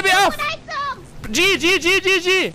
别别啊来走，！G G G G G